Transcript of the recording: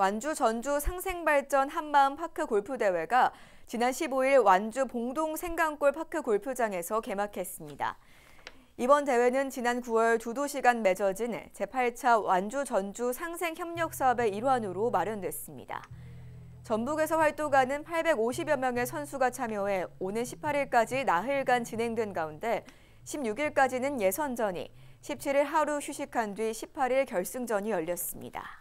완주 전주 상생발전 한마음 파크 골프 대회가 지난 15일 완주 봉동 생강골 파크 골프장에서 개막했습니다. 이번 대회는 지난 9월 두 도시간 맺어진 제8차 완주 전주 상생 협력 사업의 일환으로 마련됐습니다. 전북에서 활동하는 850여 명의 선수가 참여해 오는 18일까지 나흘간 진행된 가운데 16일까지는 예선전이, 17일 하루 휴식한 뒤 18일 결승전이 열렸습니다.